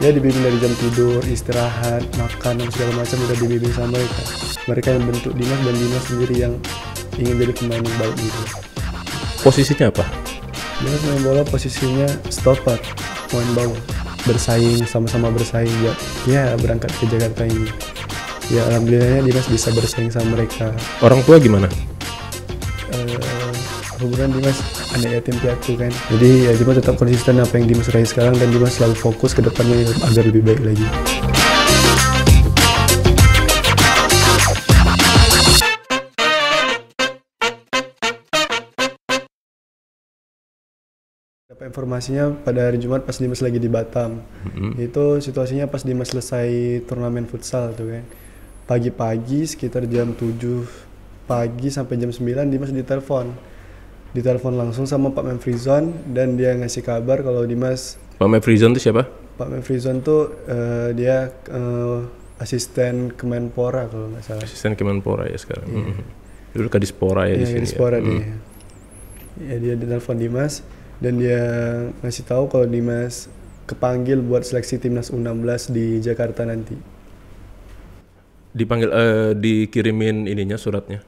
ya dibimbing dari jam tidur istirahat makan dan segala macam udah dibimbing sama mereka. Mereka yang bentuk Dimas dan Dimas sendiri yang ingin jadi pemain yang baik gitu. Posisinya apa? Dimas main bola posisinya stopper pemain bawah. Bersaing sama-sama bersaing buat ya berangkat ke Jakarta ini. Ya alhamdulillahnya Dimas bisa bersaing sama mereka. Orang tua gimana? eh, hubungan Dimas anak yatim piatu kan? Jadi ya Dimas tetap konsisten apa yang Dimas raih sekarang dan Dimas selalu fokus ke depannya agar lebih baik lagi. Dapat informasinya pada hari Jumat pas Dimas lagi di Batam. Itu situasinya pas Dimas selesai turnamen futsal tuh kan? Pagi-pagi sekitar jam 7 pagi sampai jam 9 Dimas ditelepon ditelepon langsung sama Pak Memfrizon dan dia ngasih kabar kalau Dimas Pak Mefrizon itu siapa? Pak Memfrizon tuh eh, dia eh, asisten Kemenpora kalau nggak salah Asisten Kemenpora ya sekarang. Mhm. Dulu Kadispora ya di Iya, sini. Dispora ya. dia. Ya dia ditelepon Dimas dan dia ngasih tahu kalau Dimas kepanggil buat seleksi timnas U16 di Jakarta nanti. Dipanggil eh, dikirimin ininya suratnya.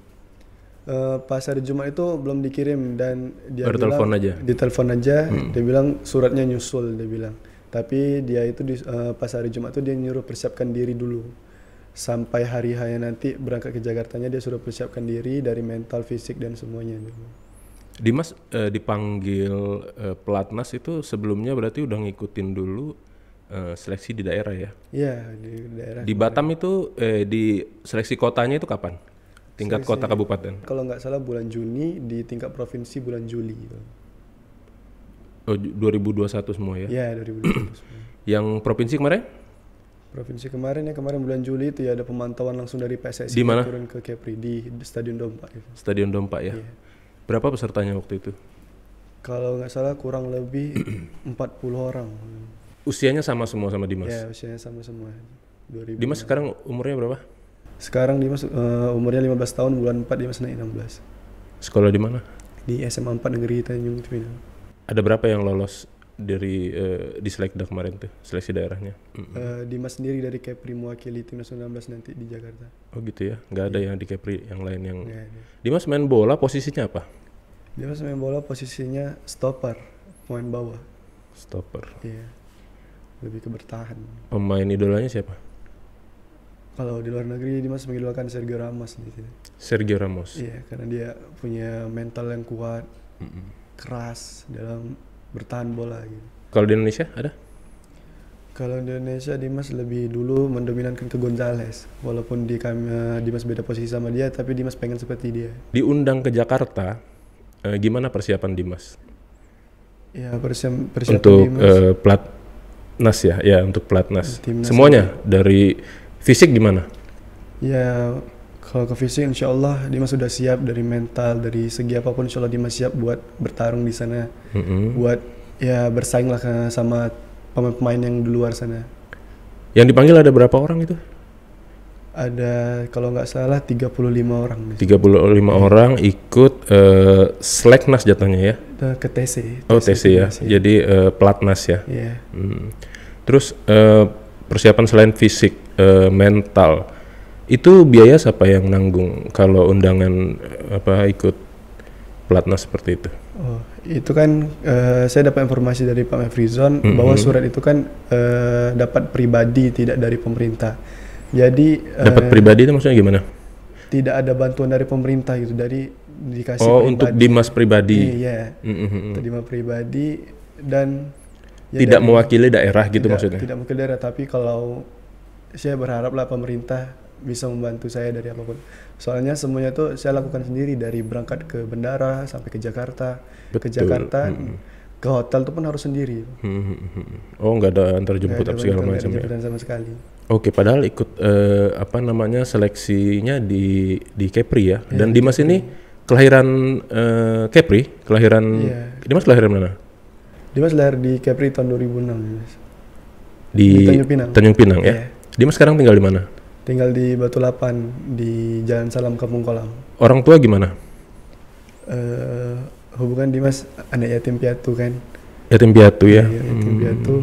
Eh, pas hari Jumat itu belum dikirim dan dia Baru bilang telepon aja? ditelepon aja dia bilang suratnya nyusul dia bilang tapi dia itu di, eh, pas hari Jumat itu dia nyuruh persiapkan diri dulu sampai hari hanya nanti berangkat ke Jakartanya dia suruh persiapkan diri dari mental fisik dan semuanya Dimas eh, dipanggil eh, pelatnas itu sebelumnya berarti udah ngikutin dulu eh, seleksi di daerah ya. Iya di daerah Di Batam itu eh, di seleksi kotanya itu kapan? Tingkat kota kabupaten. kalau nggak salah bulan Juni di tingkat provinsi bulan Juli gitu. Oh, ju- 2021 semua ya. ya 2020 semua. Yang provinsi kemarin? provinsi kemarin ya kemarin bulan Juli itu ya ada pemantauan langsung dari PSSI Di mana? turun ke Kepri di Stadion Dompa gitu. Stadion Dompa ya. Iya. Berapa pesertanya waktu itu? Kalau nggak salah kurang lebih 40 orang. Usianya sama semua sama Dimas. Ya usianya sama semua. 2000. Dimas sekarang umurnya berapa? Sekarang Dimas eh, umurnya 15 tahun bulan 4 Dimas naik 16. Sekolah di mana? Di SMA 4 Negeri Tanjung Pinang. Ada berapa yang lolos dari eh, di selekda kemarin tuh seleksi daerahnya? Mm. Eh, Dimas sendiri dari Kepri mewakili timnas 19 nanti di Jakarta. Oh gitu ya, nggak ada yang di Kepri yang lain yang. Ya, ya. Dimas main bola posisinya apa? Dimas main bola posisinya stopper, pemain bawah. Stopper. Iya. Lebih ke bertahan. Pemain idolanya siapa? Kalau di luar negeri Dimas mengidolakan Sergio Ramos di sini. Sergio Ramos. Iya, karena dia punya mental yang kuat, Mm-mm. keras dalam bertahan bola gitu. Kalau di Indonesia ada? Kalau di Indonesia Dimas lebih dulu mendominankan ke Gonzales. Walaupun di kami eh, Dimas beda posisi sama dia, tapi Dimas pengen seperti dia. Diundang ke Jakarta, eh, gimana persiapan Dimas Ya persiapan, persiapan untuk Dimas. eh, platnas ya, ya untuk platnas. Timnas Semuanya dari fisik gimana? Ya kalau ke fisik insya Allah Dimas sudah siap dari mental, dari segi apa pun insya Allah Dimas siap buat bertarung di sana. Mm-mm. Buat ya bersaing lah sama pemain-pemain yang di luar sana. Yang dipanggil ada berapa orang itu? Ada kalau nggak salah 35 orang di 35 orang ikut eh, seleknas jatuhnya ya. Ke TC. Oh TC ya, TC. jadi eh, platnas ya. Iya. Hmm. Terus eh, persiapan selain fisik, eh, mental, itu biaya siapa yang nanggung kalau undangan eh, apa ikut platnas seperti itu? Oh, itu kan eh, saya dapat informasi dari Pak Mefrizon Mhm. bahwa surat itu kan eh, dapat pribadi tidak dari pemerintah. Jadi Dapat pribadi itu maksudnya gimana? tidak ada bantuan dari pemerintah gitu. Dari dikasih Oh pribadi. untuk Dimas pribadi, Iya, Mm, mm, mm. terima pribadi dan ya tidak dari- mewakili daerah gitu tidak, maksudnya? Tidak mewakili daerah, tapi kalau saya berharap lah pemerintah bisa membantu saya dari apa pun. Soalnya semuanya tuh saya lakukan sendiri dari berangkat ke bandara sampai ke Jakarta, ke Betul, Jakarta, mm. ke hotel tuh pun harus sendiri. Hmm, hmm, hmm. Oh nggak ada antar jemput apa segala macam ya? sama sekali. Oke, padahal ikut eh, apa namanya seleksinya di di Kepri ya. Iya, Dan di Dimas ini kelahiran eh, Kepri, kelahiran Iya. Dimas kelahiran mana? Dimas lahir di Kepri tahun 2006. Dimas. Di, Di Tanjung Pinang. Tanjung Pinang ya. Iya. Dimas sekarang tinggal di mana? Tinggal di Batu Lapan di Jalan Salam Kampung Kolam. Orang tua gimana? Eh, hubungan Dimas anak yatim piatu kan. Yatim piatu ya. Iya, yatim Hmm. piatu.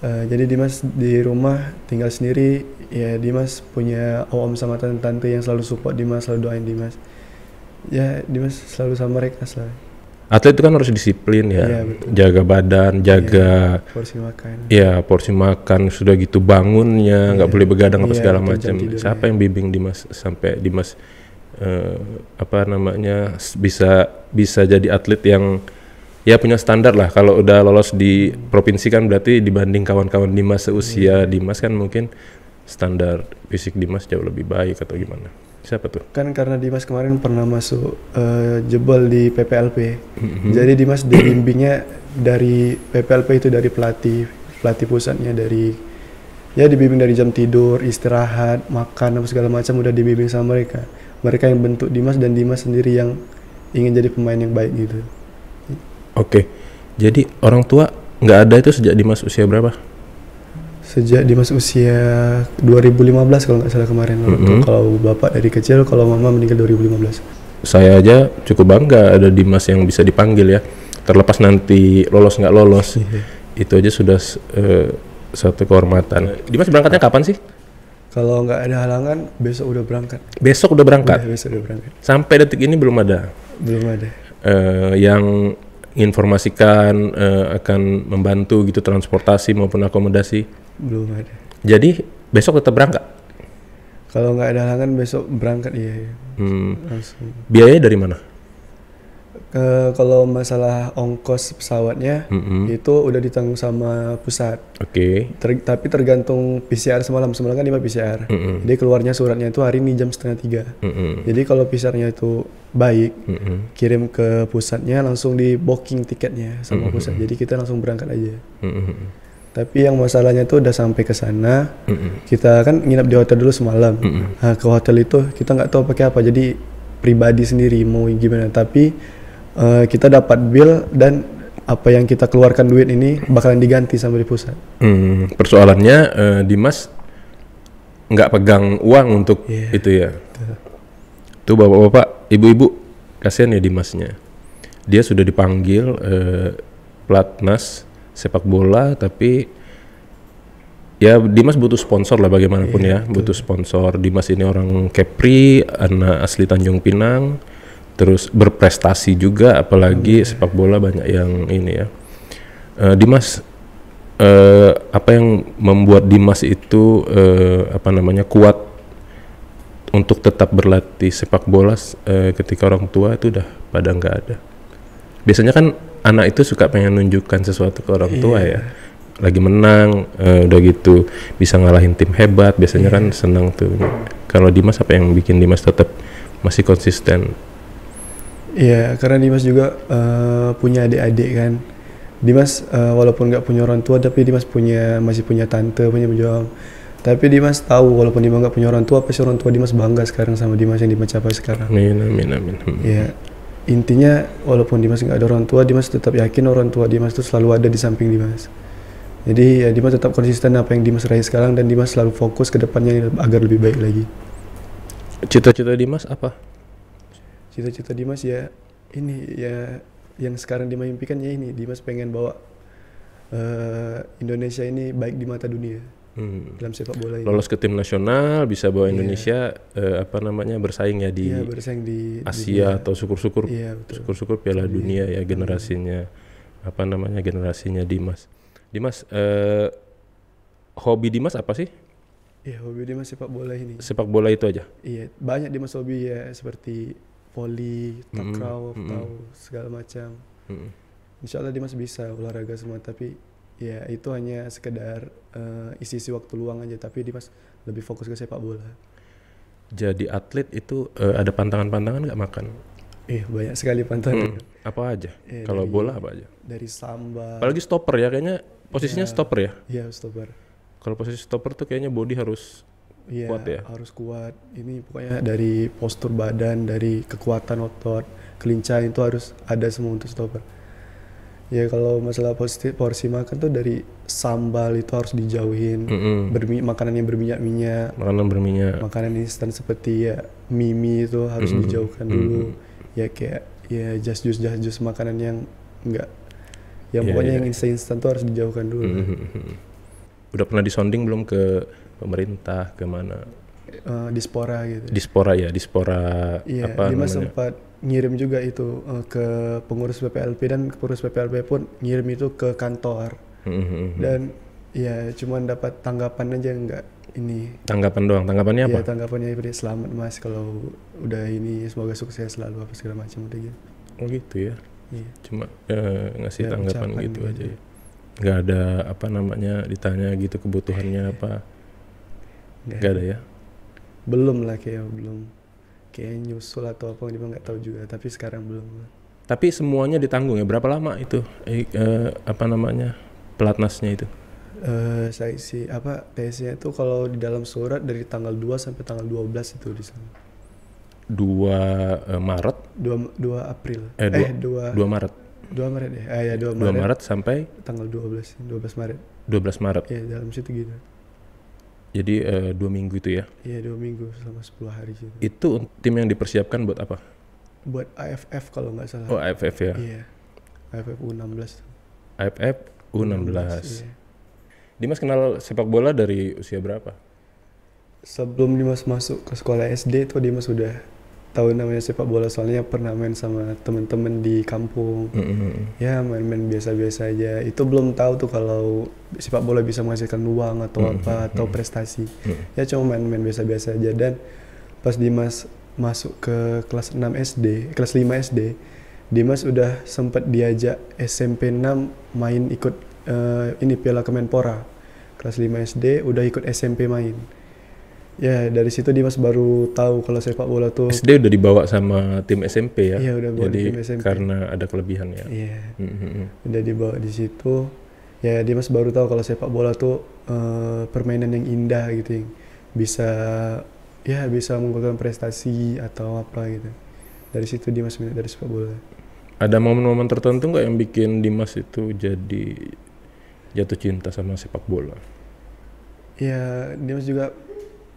Eh, jadi Dimas di rumah tinggal sendiri ya Dimas punya om sama tante tante yang selalu support Dimas selalu doain Dimas ya Dimas selalu sama mereka selalu Atlet itu kan harus disiplin ya, Iya, betul. jaga badan, jaga porsi makan ya porsi makan, sudah gitu bangunnya nggak Iya. boleh begadang apa Iya, segala macam. Siapa yang bimbing Dimas sampai Dimas eh, apa namanya bisa bisa jadi atlet yang ya punya standar lah. Kalau udah lolos di provinsi kan berarti dibanding kawan-kawan Dimas seusia Iya. Dimas kan mungkin standar fisik Dimas jauh lebih baik atau gimana? Siapa tuh? kan karena Dimas kemarin pernah masuk eh, jebol di PPLP Mhm. jadi Dimas dibimbingnya dari PPLP itu dari pelatih pelatih pusatnya dari ya dibimbing dari jam tidur istirahat makan apa segala macam udah dibimbing sama mereka mereka yang bentuk Dimas dan Dimas sendiri yang ingin jadi pemain yang baik gitu Oke, jadi orang tua nggak ada itu sejak Dimas usia berapa? Sejak Dimas usia 2015 kalau nggak salah kemarin. Tua. Mhm. kalau bapak dari kecil kalau mama meninggal 2015 saya aja cukup bangga ada Dimas yang bisa dipanggil ya. Terlepas nanti lolos nggak lolos itu aja sudah eh, satu kehormatan. Dimas berangkatnya kapan sih? Kalau nggak ada halangan besok udah berangkat. Besok udah berangkat? Udah, besok udah berangkat. Sampai detik ini belum ada? Belum ada. Eh, yang informasikan eh, akan membantu gitu transportasi maupun akomodasi belum ada jadi besok tetap berangkat kalau nggak ada halangan besok berangkat iya, iya. Hmm, langsung biayanya dari mana Ke- kalau masalah ongkos pesawatnya Mm-mm. itu udah ditanggung sama pusat oke Ter- tapi tergantung PCR semalam semalam kan 5 PCR Mm-mm. jadi keluarnya suratnya itu hari ini jam setengah tiga Mm-mm. jadi kalau PCR-nya itu baik Mm-mm. kirim ke pusatnya langsung di booking tiketnya sama Mhm. pusat jadi kita langsung berangkat aja Mm-mm. Tapi yang masalahnya tuh udah sampai ke sana Mm-mm. kita kan nginap di hotel dulu semalam Mm-mm. nah, ke hotel itu kita nggak tahu pakai apa jadi pribadi sendiri mau gimana tapi eh, kita dapat bill dan apa yang kita keluarkan duit ini bakalan diganti sama di pusat Hmm, persoalannya eh, Dimas nggak pegang uang untuk Iya, itu ya. betul. Tuh bapak-bapak, ibu-ibu, kasihan ya Dimasnya. Dia sudah dipanggil eh, pelatnas sepak bola, tapi ya Dimas butuh sponsor lah bagaimanapun Iya, ya, butuh sponsor. Dimas ini orang Kepri, anak asli Tanjung Pinang, terus berprestasi juga, apalagi sepak bola banyak yang ini ya. Eh, Dimas eh, apa yang membuat Dimas itu eh, apa namanya kuat untuk tetap berlatih sepak bola eh, ketika orang tua itu udah pada nggak ada. Biasanya kan anak itu suka pengen nunjukkan sesuatu ke orang tua ya. Lagi menang, eh, udah gitu bisa ngalahin tim hebat. Biasanya kan senang tuh. Kalau Dimas apa yang bikin Dimas tetap masih konsisten? Iya karena Dimas juga eh, punya adik-adik kan Dimas eh, walaupun nggak punya orang tua tapi Dimas punya masih punya tante punya penjual tapi Dimas tahu walaupun Dimas nggak punya orang tua pasti orang tua Dimas bangga sekarang sama Dimas yang Dimas capai sekarang Amin, amin, amin. Hmm. Ya, intinya walaupun Dimas nggak ada orang tua, Dimas tetap yakin orang tua Dimas itu selalu ada di samping Dimas. Jadi ya Dimas tetap konsisten apa yang Dimas raih sekarang dan Dimas selalu fokus ke depannya agar lebih baik lagi. Cita-cita Dimas apa? Cita-cita Dimas ya ini ya yang sekarang Dimas impikan ya ini Dimas pengen bawa eh, Indonesia ini baik di mata dunia Hmm. dalam sepak bola ini. Lolos ke tim nasional, bisa bawa Iya. Indonesia eh, apa namanya bersaing ya di Iya bersaing di Asia dunia. atau syukur-syukur Iya betul. syukur-syukur Piala Dunia ya generasinya apa namanya generasinya Dimas. Dimas eh, hobi Dimas apa sih? Iya hobi Dimas sepak bola ini. Sepak bola itu aja. Iya, banyak Dimas hobi ya seperti Mm-mm, takraw, mm-mm. atau segala macam. Mm. Insya Allah Dimas bisa olahraga semua, tapi ya itu hanya sekedar eh, isi-isi waktu luang aja. Tapi Dimas lebih fokus ke sepak bola. Jadi atlet itu eh, ada pantangan-pantangan nggak makan? Iya banyak sekali Hmm, pantangan Apa aja? Iya, Kalau bola apa aja? dari samba. Apalagi stopper ya kayaknya posisinya Iya. stopper ya. Iya stopper. Kalau posisi stopper tuh kayaknya body harus Iya Kuat ya? harus kuat. Ini pokoknya dari postur badan, dari kekuatan otot, kelincahan itu harus ada semua untuk stopper. Ya kalau masalah porsi, porsi makan tuh dari sambal itu harus dijauhin. Mm-mm. Bermi- makanan yang berminyak-minyak, makanan berminyak. makanan instan seperti ya mie itu harus Mm-mm. dijauhkan dulu. Ya kayak ya just juice just juice makanan yang enggak yang Iya, pokoknya iya. yang instan instan tuh harus dijauhkan dulu. Mm-mm. Udah pernah disonding belum ke pemerintah ke mana? eh, dispora gitu. Dispora ya, dispora Iya, apa Dimas namanya? sempat ngirim juga itu eh, ke pengurus PPLP dan pengurus PPLP pun ngirim itu ke kantor Hmm, hmm, hmm. dan ya cuman dapat tanggapan aja nggak ini Tanggapan doang. Tanggapannya apa? ya tanggapannya seperti selamat mas kalau udah ini semoga sukses selalu apa segala macam udah gitu Oh gitu ya. iya Cuma eh, ngasih Ya, tanggapan gitu gitu. aja ya. Nggak ada apa namanya ditanya gitu kebutuhannya apa? Nggak ada ya? belum lah kayak belum kayak nyusul atau apa dia nggak tahu juga tapi sekarang belum Tapi semuanya ditanggung ya. Berapa lama itu? Eh, eh, apa namanya? Pelatnasnya itu? eh saya sih apa tesnya itu kalau di dalam surat dari tanggal 2 sampai tanggal 12 itu di sana 2 eh, Maret 2 2 April Eh, eh, dua- 2 2 Maret 2 Maret ya ah ya 2 2 Maret, Maret sampai tanggal 12 12 Maret 12 Maret ya dalam situ gitu jadi eh, dua minggu itu ya? Iya dua minggu selama 10 hari gitu itu tim yang dipersiapkan buat apa? Buat AFF kalau nggak salah. Oh AFF ya? Iya. AFF U16 AFF U16 iya. Dimas kenal sepak bola dari usia berapa? Sebelum Dimas masuk ke sekolah SD itu Dimas sudah tahu namanya sepak bola soalnya pernah main sama teman-teman di kampung. Mm-mm. ya main-main biasa-biasa aja. Itu belum tahu tuh kalau sepak bola bisa menghasilkan uang atau Hmm, apa atau hmm. prestasi. Mm. ya cuma main-main biasa-biasa aja. Dan pas Dimas masuk ke kelas 6 SD kelas 5 SD Dimas udah sempat diajak SMP 6 main ikut eh, ini Piala Kemenpora. Kelas 5 SD udah ikut SMP main ya dari situ Dimas baru tahu kalau sepak bola tuh SD udah dibawa sama tim SMP ya? Iya, udah bawa jadi tim SMP. karena ada kelebihan ya? Iya. Mm-mm. udah dibawa di situ. Ya Dimas baru tahu kalau sepak bola tuh eh, permainan yang indah gitu yang bisa ya bisa mengumpulkan prestasi atau apa gitu. Dari situ Dimas minat dari sepak bola. Ada momen-momen tertentu nggak yang bikin Dimas itu jadi jatuh cinta sama sepak bola? Ya Dimas juga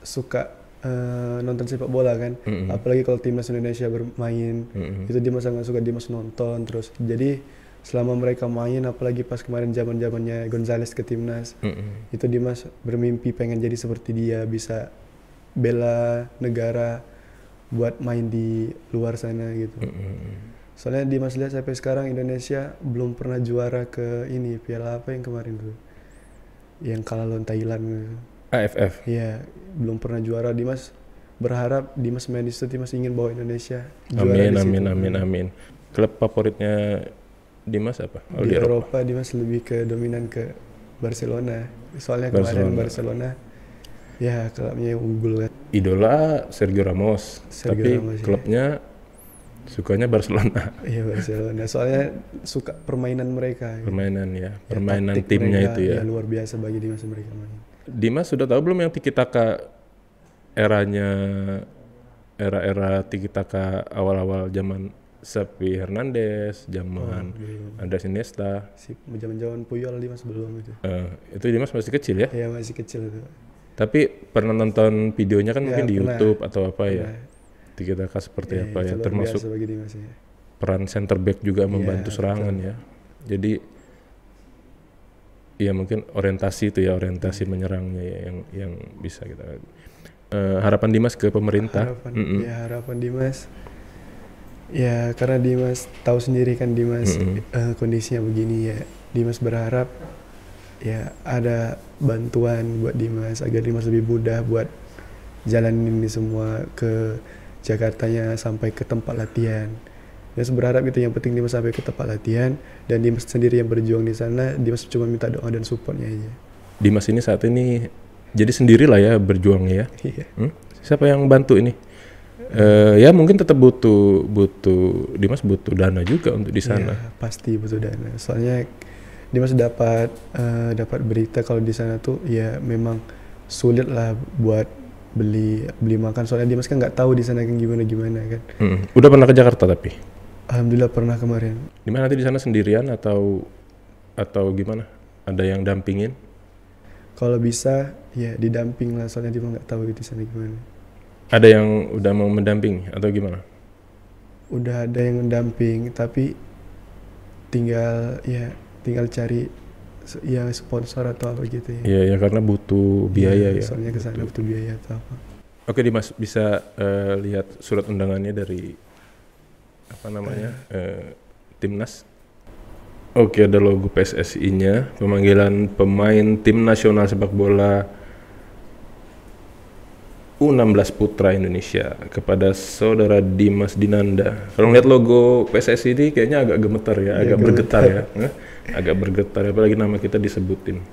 suka eh, nonton sepak bola kan Mm-mm. apalagi kalau timnas Indonesia bermain Mm-mm. itu Dimas sangat suka Dimas nonton terus jadi selama mereka main apalagi pas kemarin zaman zamannya Gonzales ke timnas Mm-mm. itu Dimas bermimpi pengen jadi seperti dia bisa bela negara buat main di luar sana gitu Mm-mm. soalnya Dimas lihat sampai sekarang Indonesia belum pernah juara ke ini piala apa yang kemarin tuh yang kalah lawan Thailand gitu. AFF Iya belum pernah juara Dimas berharap Dimas main di situ Dimas ingin bawa Indonesia juara amin di situ. amin amin amin klub favoritnya Dimas apa oh, di Eropa Dimas lebih ke dominan ke Barcelona soalnya kemarin Barcelona. Barcelona ya klubnya yang unggul kan idola Sergio Ramos Sergio tapi Ramos, iya. klubnya sukanya Barcelona Iya Barcelona. Soalnya suka permainan mereka. permainan ya Ya, permainan timnya mereka, itu ya luar biasa bagi Dimas mereka main. Dimas sudah tahu belum yang Tiki Taka eranya era-era Tiki Taka awal-awal zaman Xavi Hernandez, zaman Oh, belum. Andres Iniesta. Si zaman-zaman Puyol Dimas belum itu. Eh, itu Dimas masih kecil ya. Ya masih kecil itu. Tapi pernah nonton videonya kan Ya, mungkin di pernah. YouTube atau apa ya. Pernah. Tiki Taka seperti Iya, apa ya. Termasuk biasa bagi Dimas ya. peran center back juga membantu Iya, serangan betul. ya. Jadi ya mungkin orientasi itu ya orientasi menyerangnya ya, yang yang bisa kita Eh, harapan Dimas ke pemerintah. Harapan, Mm-mm. ya harapan Dimas. Ya karena Dimas tahu sendiri kan Dimas Mm-mm. eh, kondisinya begini ya. Dimas berharap ya ada bantuan buat Dimas agar Dimas lebih mudah buat jalanin ini semua ke Jakartanya sampai ke tempat latihan. Dimas berharap itu yang penting Dimas sampai ke tempat latihan dan Dimas sendiri yang berjuang di sana. Dimas cuma minta doa dan supportnya aja. Dimas ini saat ini jadi sendirilah ya berjuangnya ya. Iya. Hmm? Siapa yang bantu ini? Eh, ya mungkin tetap butuh butuh Dimas butuh dana juga untuk di sana. Iya, pasti butuh dana. Soalnya Dimas dapat eh, dapat berita kalau di sana tuh ya memang sulit lah buat beli beli makan. Soalnya Dimas kan nggak tahu di sana kan gimana gimana kan. Hmm. Udah pernah ke Jakarta tapi Alhamdulillah pernah kemarin. di mana nanti di sana sendirian atau atau gimana? Ada yang dampingin? Kalau bisa ya didamping lah. Soalnya Dimas nggak tahu di sana gimana. Ada yang udah mau mendampingi atau gimana? Udah ada yang mendamping tapi tinggal ya tinggal cari ya sponsor atau apa gitu ya. Iya ya karena butuh biaya ya. Soalnya ke sana butuh biaya atau apa. Oke Dimas bisa eh, lihat surat undangannya dari apa namanya eh, timnas. Oke ada logo PSSI-nya, pemanggilan pemain tim nasional sepak bola U16 Putra Indonesia kepada saudara Dimas Dinanda. Kalau ngeliat logo PSSI ini kayaknya agak gemetar ya, agak bergetar ya, Hah? agak bergetar apalagi nama kita disebutin.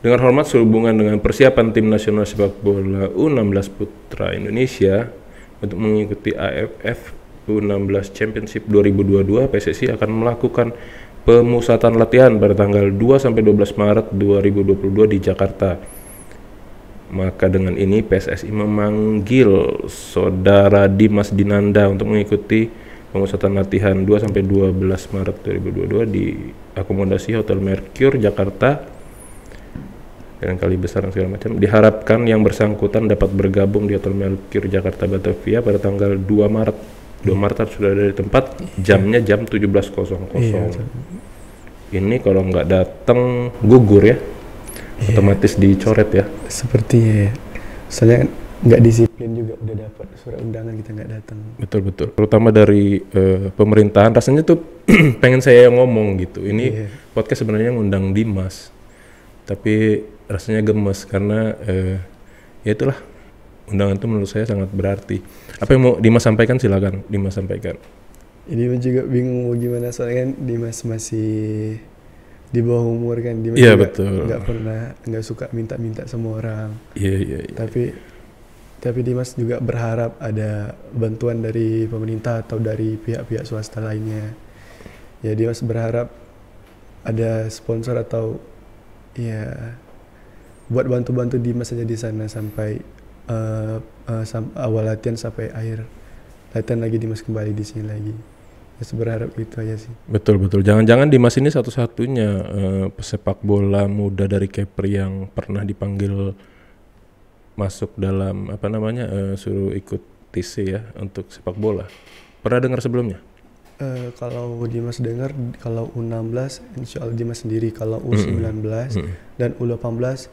Dengan hormat sehubungan dengan persiapan tim nasional sepak bola U16 Putra Indonesia untuk mengikuti AFF U16 Championship 2022, PSSI akan melakukan pemusatan latihan pada tanggal 2 sampai 12 Maret 2022 di Jakarta. Maka dengan ini PSSI memanggil saudara Dimas Dinanda untuk mengikuti pemusatan latihan 2 sampai 12 Maret 2022 di akomodasi Hotel Mercure Jakarta dengan kali besar dan segala macam. Diharapkan yang bersangkutan dapat bergabung di Hotel Mercure Jakarta Batavia pada tanggal 2 Maret. 2 Maret harus sudah ada di tempat, jamnya jam 17.00. Iya, Ini kalau nggak datang gugur ya, otomatis dicoret ya. Sepertinya ya. Soalnya nggak disiplin juga udah dapat surat undangan kita nggak datang. Betul betul. Terutama dari eh, pemerintahan, rasanya tuh pengen saya yang ngomong gitu. Ini Iya. podcast sebenarnya ngundang Dimas, tapi rasanya gemes karena eh, ya itulah undangan itu menurut saya sangat berarti. Apa yang mau Dimas sampaikan silakan Dimas sampaikan. Ini juga bingung mau gimana soalnya kan Dimas masih di bawah umur kan Dimas Iya, juga betul. nggak pernah nggak suka minta-minta sama orang Iya iya. iya. tapi tapi Dimas juga berharap ada bantuan dari pemerintah atau dari pihak-pihak swasta lainnya ya Dimas berharap ada sponsor atau ya buat bantu-bantu Dimas saja di sana sampai eh, sam- awal latihan sampai akhir latihan lagi Dimas kembali di sini lagi ya berharap itu aja sih Betul betul. Jangan-jangan Dimas ini satu-satunya eh, pesepak bola muda dari Kepri yang pernah dipanggil masuk dalam apa namanya eh, suruh ikut TC ya untuk sepak bola. Pernah dengar sebelumnya? Eh, kalau Dimas dengar kalau U16 insya Allah Dimas sendiri kalau U19 Mm. dan U18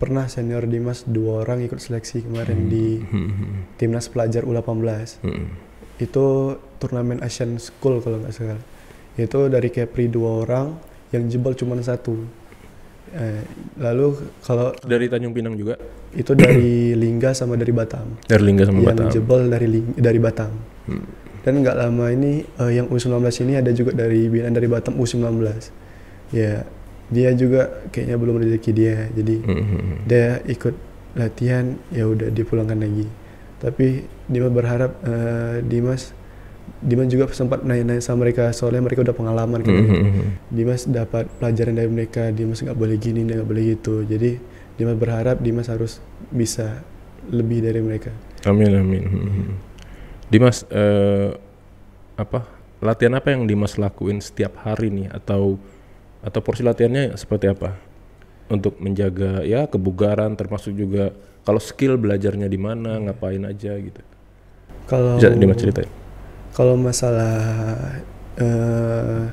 pernah senior Dimas dua orang ikut seleksi kemarin di Mm. timnas pelajar U18 Mm. itu turnamen Asian School kalau nggak salah itu dari Kepri dua orang yang jebol cuma satu Eh, lalu kalau Dari Tanjung Pinang juga? itu dari Lingga sama dari Batam Dari Lingga sama yang Batam. jebol dari Ling- dari Batam Hmm. dan nggak lama ini eh, yang U19 ini ada juga dari binaan dari Batam U19 ya dia juga kayaknya belum rezeki dia jadi Mm. dia ikut latihan ya udah dipulangkan lagi tapi Dimas berharap eh, Dimas Dimas juga sempat nanya-nanya sama mereka soalnya mereka udah pengalaman kan Mm. Dimas dapat pelajaran dari mereka Dimas nggak boleh gini nggak boleh gitu jadi Dimas berharap Dimas harus bisa lebih dari mereka Amin amin. Mm. Dimas eh, apa latihan apa yang Dimas lakuin setiap hari nih atau atau porsi latihannya seperti apa untuk menjaga ya kebugaran termasuk juga kalau skill belajarnya di mana ngapain aja gitu. kalau Bisa Dimas ceritain. kalau masalah eh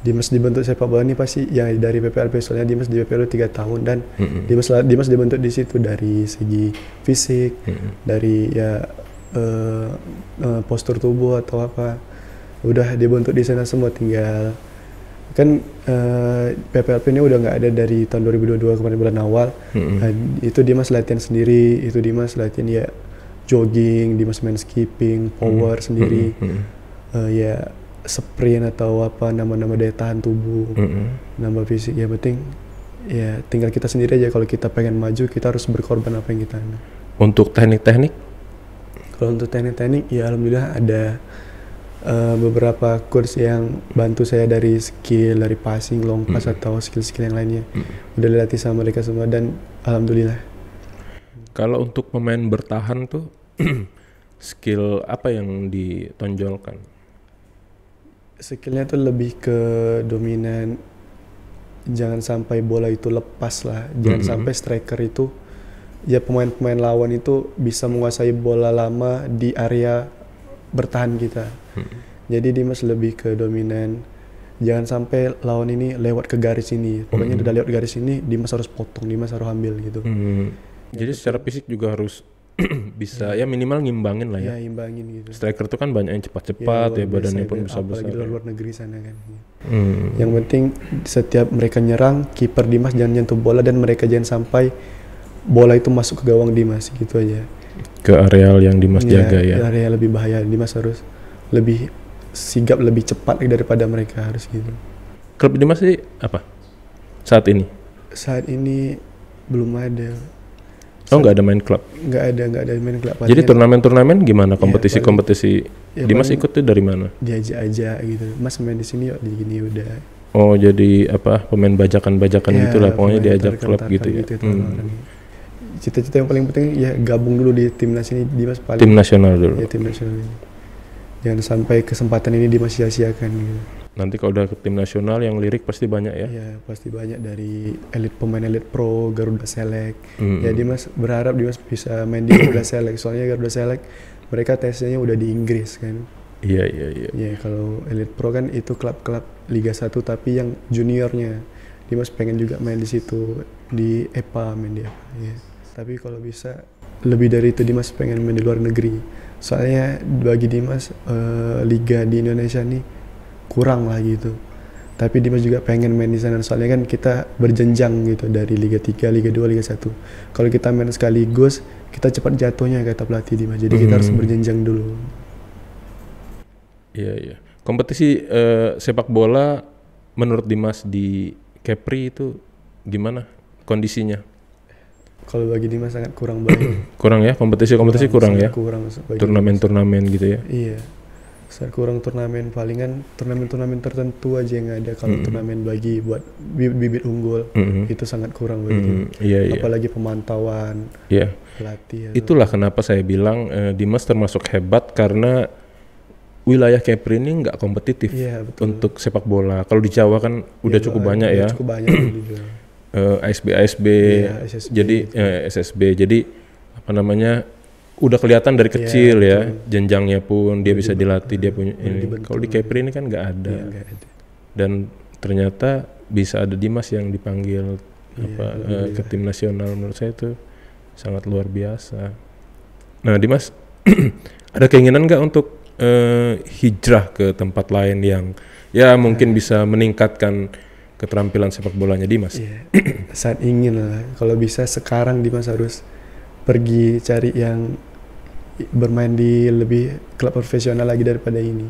Dimas dibentuk sepak bola ini pasti ya dari PPLP soalnya Dimas di PPLP tiga tahun dan Mm-mm. Dimas Dimas dibentuk di situ dari segi fisik Mm-mm. dari ya eh, eh, postur tubuh atau apa udah dibentuk di sana semua tinggal kan eh, PPLP ini udah nggak ada dari tahun 2022 kemarin bulan awal Mm-mm. Nah, itu Dimas latihan sendiri itu Dimas latihan ya jogging Dimas main skipping power sendiri Mm-mm. eh, ya sprint atau apa nama-nama daya tahan tubuh Mm-mm. nambah fisik ya penting ya tinggal kita sendiri aja kalau kita pengen maju kita harus berkorban apa yang kita. Untuk teknik-teknik kalau untuk teknik-teknik ya alhamdulillah ada eh, beberapa course yang bantu saya dari skill dari passing long pass Hmm. atau skill-skill yang lainnya Mm. udah dilatih sama mereka semua dan alhamdulillah kalau untuk pemain bertahan tuh skill apa yang ditonjolkan? skillnya tuh lebih ke dominan jangan sampai bola itu lepas lah jangan Mhm. sampai striker itu ya pemain-pemain lawan itu bisa menguasai bola lama di area bertahan kita Mm. jadi Dimas lebih ke dominan jangan sampai lawan ini lewat ke garis ini pokoknya udah lewat garis ini Dimas harus potong Dimas harus ambil gitu Hmm. Jadi secara fisik juga harus bisa ya minimal ngimbangin lah ya. ya imbangin gitu Striker tuh kan banyak yang cepat-cepat ya, luar badannya biasa pun itu, besar apalagi di luar negeri sana kan Hmm. yang penting setiap mereka nyerang kiper Dimas jangan nyentuh bola dan mereka jangan sampai bola itu masuk ke gawang Dimas gitu aja Ke areal yang Dimas jaga ya. area lebih bahaya Dimas harus lebih sigap lebih cepat daripada mereka harus gitu Klub Dimas sih apa? Saat ini? saat ini belum ada Oh nggak ada main klub. nggak ada nggak ada main klub Jadi turnamen-turnamen gimana? Kompetisi-kompetisi ya Dimas paling- ikut tuh dari mana? diajak aja gitu mas main di sini yuk di gini udah Oh jadi apa pemain bajakan-bajakan Ya, gitulah pokoknya diajak klub gitu ya. itu Hmm. cita-cita yang paling penting ya gabung dulu di timnas ini Dimas paling Tim nasional dulu. ya tim nasional ini jangan sampai kesempatan ini Dimas sia-siakan gitu. Nanti kalau udah ke tim nasional yang lirik pasti banyak ya. ya pasti banyak dari elit pemain elit pro Garuda Select. Hmm. ya Dimas berharap Dimas bisa main di Garuda Select. Soalnya Garuda Select mereka tesnya udah di Inggris kan? Iya iya iya. ya kalau elit pro kan itu klub-klub Liga 1 tapi yang juniornya. Dimas pengen juga main di situ di EPA main di EPA ya tapi kalau bisa lebih dari itu Dimas pengen main di luar negeri soalnya bagi Dimas eh, liga di Indonesia nih kurang lah gitu tapi Dimas juga pengen main di sana soalnya kan kita berjenjang gitu dari Liga 3, Liga 2, Liga 1 kalau kita main sekaligus kita cepat jatuhnya kata pelatih Dimas jadi kita harus Hmm. berjenjang dulu Iya iya. Kompetisi eh, sepak bola menurut Dimas di Kepri itu gimana kondisinya? Kalau bagi Dimas sangat kurang baik Kurang ya kompetisi-kompetisi kurang, ya. sangat kurang Turnamen-turnamen gitu ya. Iya sangat kurang turnamen palingan turnamen-turnamen tertentu aja yang ada kalau Mm-mm. turnamen bagi buat bibit, bibit unggul Mhm. itu sangat kurang bagi Mhm. Dimas. Iya iya. apalagi pemantauan Iya. pelatih atau- Itulah kenapa saya bilang eh, Dimas termasuk hebat karena wilayah Kepri ini nggak kompetitif iya betul untuk sepak bola. Kalau di Jawa kan udah Iya, cukup banyak ya. cukup banyak. Eh, ASB ASB. Iya, SSB Jadi gitu. eh, SSB. Jadi apa namanya? Udah kelihatan dari Iya, kecil ya, betul. jenjangnya pun dia bisa dilatih dia punya udah ini. Kalau di Kepri ini kan nggak ada. Iya, nggak ada. Dan ternyata bisa ada Dimas yang dipanggil Iya, apa eh, ke tim nasional menurut saya itu sangat luar biasa. Nah Dimas ada keinginan nggak untuk eh, hijrah ke tempat lain yang ya mungkin bisa meningkatkan keterampilan sepak bolanya Dimas? Iya, saat ingin lah. Kalau bisa sekarang Dimas harus pergi cari yang bermain di lebih klub profesional lagi daripada ini.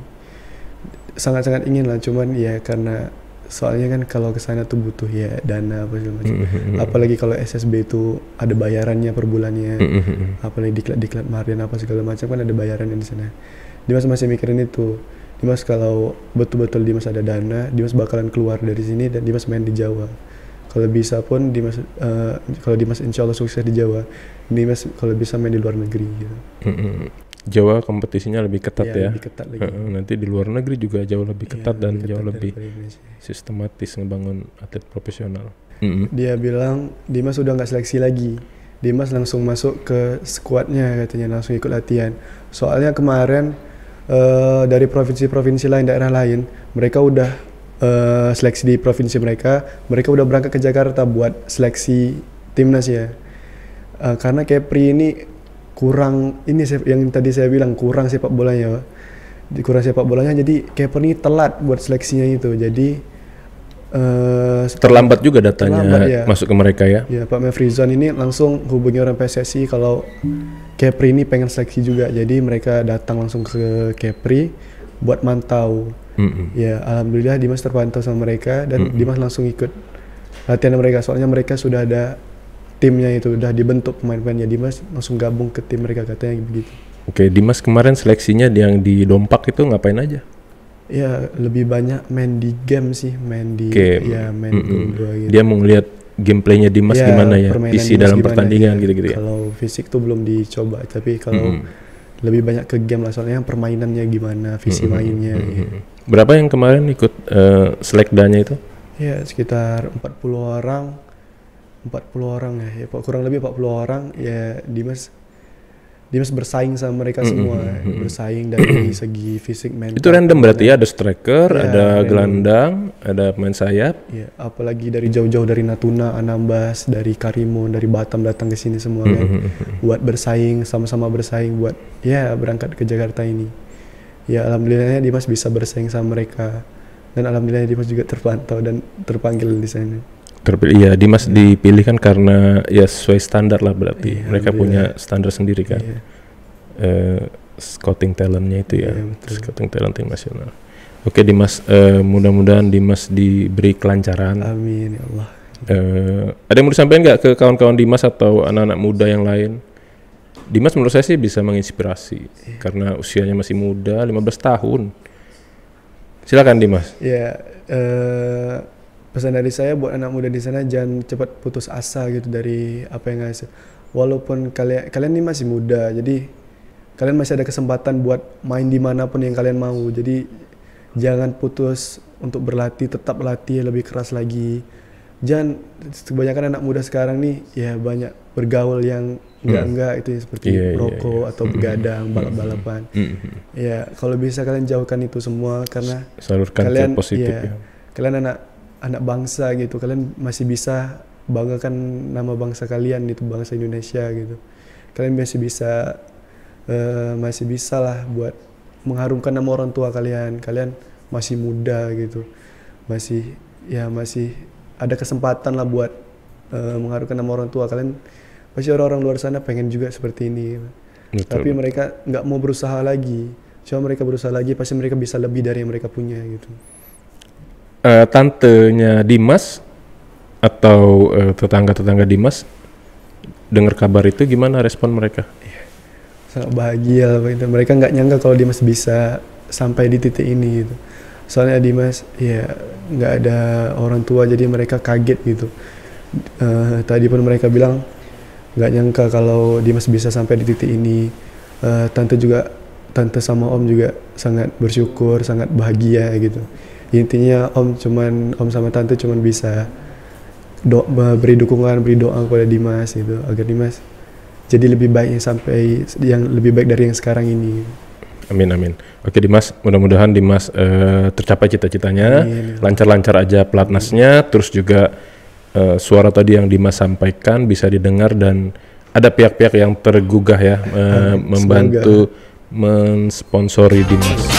Sangat-sangat ingin lah, cuman ya karena soalnya kan kalau ke sana tuh butuh ya dana apa segala macam. Mhm. Apalagi kalau SSB itu ada bayarannya per bulannya. Mhm. Apalagi diklat-diklat Marian apa segala macam kan ada bayarannya di sana. Dimas masih mikirin itu. Dimas kalau betul-betul Dimas ada dana, Dimas bakalan keluar dari sini dan Dimas main di Jawa. Kalau bisa pun Dimas eh, kalau Dimas insya Allah sukses di Jawa, Dimas kalau bisa main di luar negeri gitu. Jawa kompetisinya lebih ketat Iya, ya. Lebih ketat lagi. Nanti di luar negeri juga jauh lebih Iya, ketat dan jauh ketat lebih daripada Indonesia. sistematis ngebangun atlet profesional. Dia bilang Dimas udah nggak seleksi lagi. Dimas langsung masuk ke skuadnya katanya langsung ikut latihan. Soalnya kemarin eh, dari provinsi-provinsi lain daerah lain mereka udah eh, seleksi di provinsi mereka, mereka udah berangkat ke Jakarta buat seleksi timnas ya. Eh, karena Kepri ini kurang ini yang tadi saya bilang kurang sepak bolanya, kurang sepak bolanya jadi Kepri ini telat buat seleksinya itu. Jadi eh, Terlambat juga datanya Terlambat, ya. masuk ke mereka ya. Ya Pak Mefrizon ini langsung hubungi orang PSSI kalau Kepri ini pengen seleksi juga. Jadi mereka datang langsung ke Kepri buat mantau. Mhm. Ya alhamdulillah Dimas terpantau sama mereka dan Mm-mm. Dimas langsung ikut latihan mereka. Soalnya mereka sudah ada timnya itu udah dibentuk pemain-pemainnya. Dimas langsung gabung ke tim mereka katanya begitu. Oke, Dimas kemarin seleksinya yang di Dompak itu ngapain aja? Ya lebih banyak main di game sih, main di Game. ya main dua gitu. Dia mau ngeliat gameplaynya Dimas Ya, gimana ya, visi Dimas dalam gimana, pertandingan gitu-gitu ya. Kalau fisik tuh belum dicoba, tapi kalau Mhm. lebih banyak ke game lah soalnya permainannya gimana visi Mhm. mainnya Mhm. ya. Berapa yang kemarin ikut eh, selekdanya itu? ya sekitar 40 orang 40 orang ya, ya kurang lebih 40 orang ya Dimas Dimas bersaing sama mereka semua, bersaing dari segi fisik mental. Itu random berarti ya ada striker, Ya, ada random. gelandang, ada pemain sayap. Ya, apalagi dari jauh-jauh dari Natuna, Anambas, dari Karimun, dari Batam datang ke sini semua kan, buat bersaing, sama-sama bersaing buat ya berangkat ke Jakarta ini. Ya alhamdulillahnya Dimas bisa bersaing sama mereka dan alhamdulillah Dimas juga terpantau dan terpanggil di sana. Terpilih, iya Dimas dipilih kan karena ya sesuai standar lah berarti. Iya, Mereka punya alhamdulillah. standar sendiri kan. Iya. Eh, scouting talentnya itu ya, Iya, betul. scouting talent tim nasional. Oke Dimas, eh, mudah-mudahan Dimas diberi kelancaran. Amin ya Allah. Eh, ada yang mau disampaikan nggak ke kawan-kawan Dimas atau anak-anak muda yang lain? Dimas menurut saya sih bisa menginspirasi Iya. karena usianya masih muda, 15 tahun. Silakan Dimas. Ya pesan dari saya buat anak muda di sana jangan cepat putus asa gitu dari apa yang ngasih. Walaupun kalian kalian ini masih muda, jadi kalian masih ada kesempatan buat main di mana pun yang kalian mau. Jadi jangan putus untuk berlatih, tetap latih lebih keras lagi. Jangan kebanyakan anak muda sekarang nih ya banyak bergaul yang enggak enggak itu ya, seperti Iya, iya, rokok iya. atau begadang, balap-balapan. Mhm. Ya kalau bisa kalian jauhkan itu semua karena Salurkan kalian ke positif iya, ya. kalian anak anak bangsa gitu. Kalian masih bisa banggakan nama bangsa kalian itu bangsa Indonesia gitu. Kalian masih bisa eh, masih bisa lah buat mengharumkan nama orang tua kalian. Kalian masih muda gitu. Masih ya masih ada kesempatan lah buat eh, mengharumkan nama orang tua. Kalian pasti orang-orang luar sana pengen juga seperti ini. Betul. tapi mereka nggak mau berusaha lagi. Coba mereka berusaha lagi pasti mereka bisa lebih dari yang mereka punya gitu Eh, tantenya Dimas atau eh, tetangga-tetangga Dimas dengar kabar itu gimana respon mereka? sangat bahagia lah gitu. mereka nggak nyangka kalau Dimas bisa sampai di titik ini gitu. Soalnya Dimas ya nggak ada orang tua jadi mereka kaget gitu. Eh, tadi pun mereka bilang nggak nyangka kalau Dimas bisa sampai di titik ini. Eh, tante juga tante sama om juga sangat bersyukur sangat bahagia gitu intinya om cuman om sama tante cuman bisa do beri dukungan beri doa kepada Dimas gitu agar Dimas jadi lebih baik sampai yang lebih baik dari yang sekarang ini Amin amin. Oke Dimas, mudah-mudahan Dimas eh, tercapai cita-citanya, Amin. lancar-lancar aja pelatnasnya, terus juga eh, suara tadi yang Dimas sampaikan bisa didengar dan ada pihak-pihak yang tergugah ya eh, membantu mensponsori Dimas.